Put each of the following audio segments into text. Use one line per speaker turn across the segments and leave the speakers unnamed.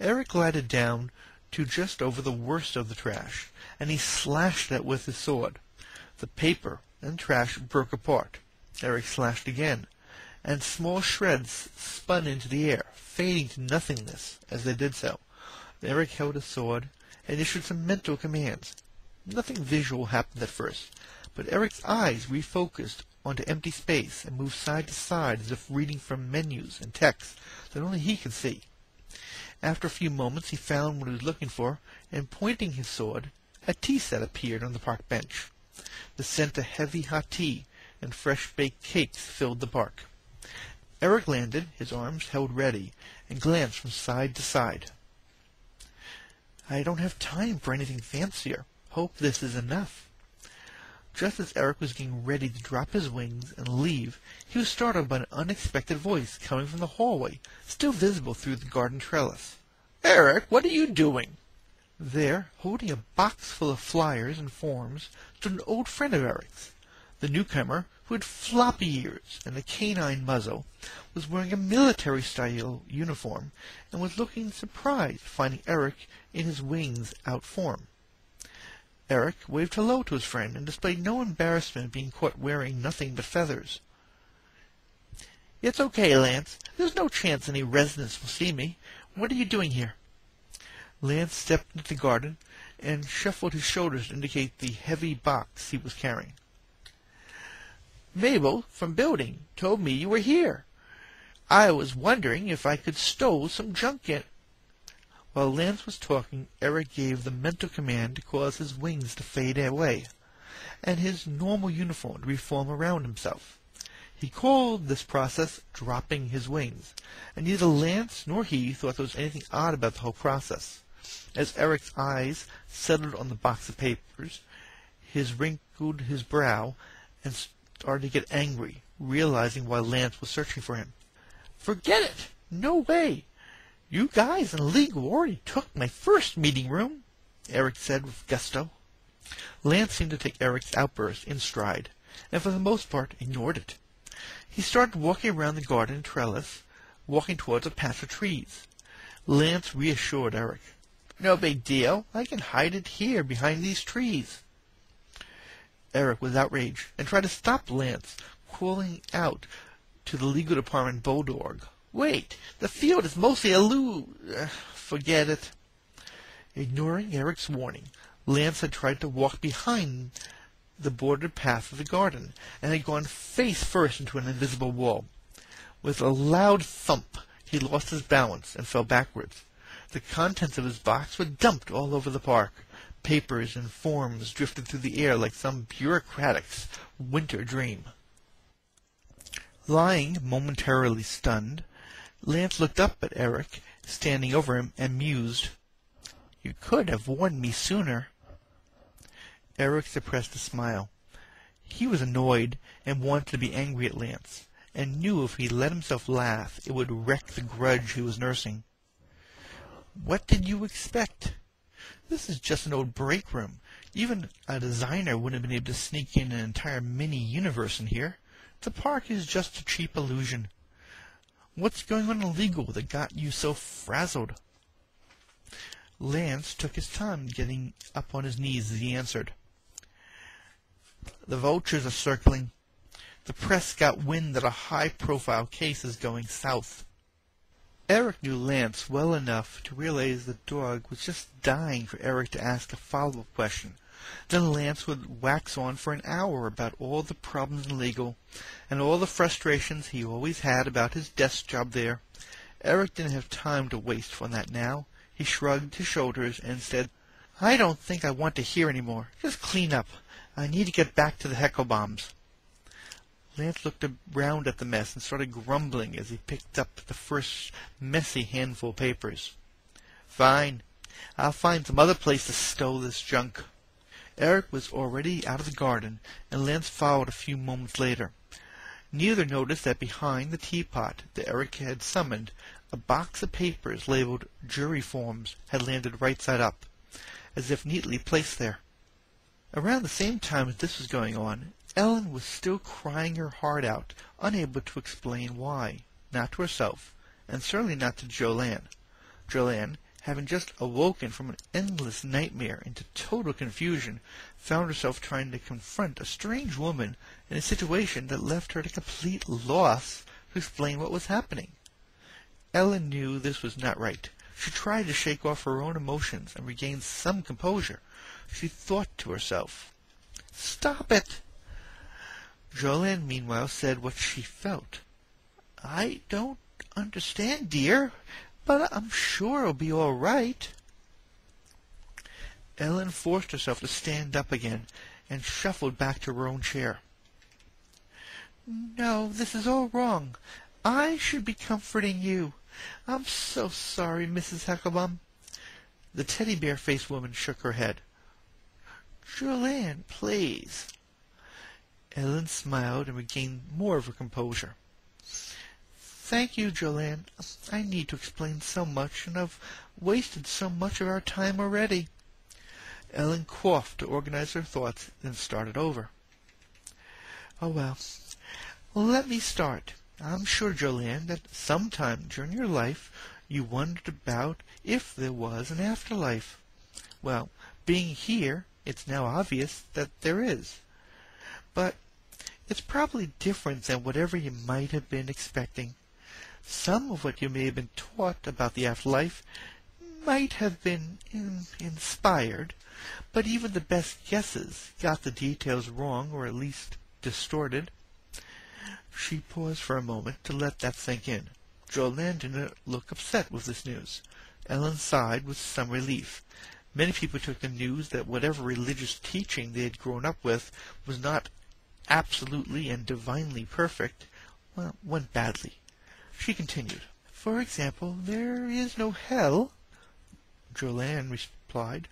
Eric glided down to just over the worst of the trash, and he slashed it with his sword. The paper and trash broke apart. Eric slashed again, and small shreds spun into the air, fading to nothingness as they did so. Eric held his sword and issued some mental commands. Nothing visual happened at first, but Eric's eyes refocused onto empty space and moved side to side as if reading from menus and texts that only he could see. After a few moments he found what he was looking for, and pointing his sword, a tea set appeared on the park bench. The scent of heavy hot tea and fresh baked cakes filled the park. Eric landed, his arms held ready, and glanced from side to side. I don't have time for anything fancier. Hope this is enough. Just as Eric was getting ready to drop his wings and leave, he was startled by an unexpected voice coming from the hallway, still visible through the garden trellis.
Eric, what are you doing?
There, holding a box full of flyers and forms, stood an old friend of Eric's. The newcomer, who had floppy ears and a canine muzzle, was wearing a military-style uniform and was looking surprised finding Eric in his wings-out form. Eric waved hello to his friend and displayed no embarrassment at being caught wearing nothing but feathers.
It's okay, Lance. There's no chance any residents will see me. What are you doing here?
Lance stepped into the garden and shuffled his shoulders to indicate the heavy box he was carrying.
Mabel, from building, told me you were here. I was wondering if I could stow some junk in.
While Lance was talking, Eric gave the mental command to cause his wings to fade away, and his normal uniform to reform around himself. He called this process dropping his wings, and neither Lance nor he thought there was anything odd about the whole process. As Eric's eyes settled on the box of papers, his wrinkled his brow and started to get angry, realizing why Lance was searching for him.
Forget it! No way! You guys in the League already took my first meeting room, Eric said with gusto.
Lance seemed to take Eric's outburst in stride, and for the most part ignored it. He started walking around the garden trellis, walking towards a patch of trees. Lance reassured Eric.
No big deal. I can hide it here behind these trees.
Eric was outraged and tried to stop Lance, calling out to the legal department bulldog.
Wait, the field is mostly a loo. Uh, forget it.
Ignoring Eric's warning, Lance had tried to walk behind the bordered path of the garden, and had gone face first into an invisible wall. With a loud thump, he lost his balance and fell backwards. The contents of his box were dumped all over the park. Papers and forms drifted through the air like some bureaucrat's winter dream. Lying momentarily stunned, Lance looked up at Eric, standing over him, and mused. You could have warned me sooner. Eric suppressed a smile. He was annoyed and wanted to be angry at Lance, and knew if he let himself laugh it would wreck the grudge he was nursing. What did you expect? This is just an old break room. Even a designer wouldn't have been able to sneak in an entire mini-universe in here. The park is just a cheap illusion. What's going on illegal that got you so frazzled? Lance took his time getting up on his knees as he answered. The vultures are circling. The press got wind that a high-profile case is going south. Eric knew Lance well enough to realize the dog was just dying for Eric to ask a follow-up question. Then Lance would wax on for an hour about all the problems in legal, and all the frustrations he always had about his desk job there. Eric didn't have time to waste on that now. He shrugged his shoulders and said, I don't think I want to hear any more. Just clean up. I need to get back to the Hecklebaums. Lance looked around at the mess and started grumbling as he picked up the first messy handful of papers. Fine. I'll find some other place to stow this junk. Eric was already out of the garden, and Lance followed a few moments later. Neither noticed that behind the teapot that Eric had summoned, a box of papers labeled jury forms had landed right side up, as if neatly placed there. Around the same time as this was going on, Ellen was still crying her heart out, unable to explain why, not to herself, and certainly not to Joanne. Joanne having just awoken from an endless nightmare into total confusion, found herself trying to confront a strange woman in a situation that left her at a complete loss to explain what was happening. Ellen knew this was not right. She tried to shake off her own emotions and regain some composure. She thought to herself, Stop it! Jolene, meanwhile, said what she felt. I don't understand, dear, but I'm sure it'll be all right. Ellen forced herself to stand up again and shuffled back to her own chair. No, this is all wrong. I should be comforting you. I'm so sorry, Mrs. Hecklebaum. The teddy bear faced woman shook her head. Jolene, please. Ellen smiled and regained more of her composure. Thank you, Jolene. I need to explain so much, and I've wasted so much of our time already. Ellen coughed to organize her thoughts, then started over. Oh well. Let me start. I'm sure, Jolene, that sometime during your life you wondered about if there was an afterlife. Well, being here, it's now obvious that there is. But it's probably different than whatever you might have been expecting. Some of what you may have been taught about the afterlife might have been in, inspired, but even the best guesses got the details wrong or at least distorted. She paused for a moment to let that sink in. Jolene didn't look upset with this news. Ellen sighed with some relief. Many people took the news that whatever religious teaching they had grown up with was not absolutely and divinely perfect, well, went badly. She continued, For example, there is no hell. Jolene replied,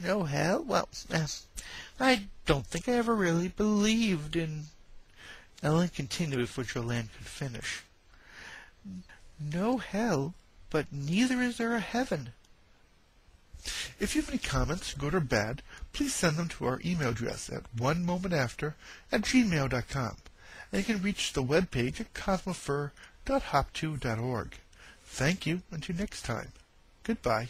No hell? Well, uh, I don't think I ever really believed in... Ellen continued before Jolene could finish. No hell, but neither is there a heaven. If you have any comments, good or bad, please send them to our email address at one moment after at gmail.com. And you can reach the webpage at cosmofur.com www.hop2.org. Thank you. Until next time. Goodbye.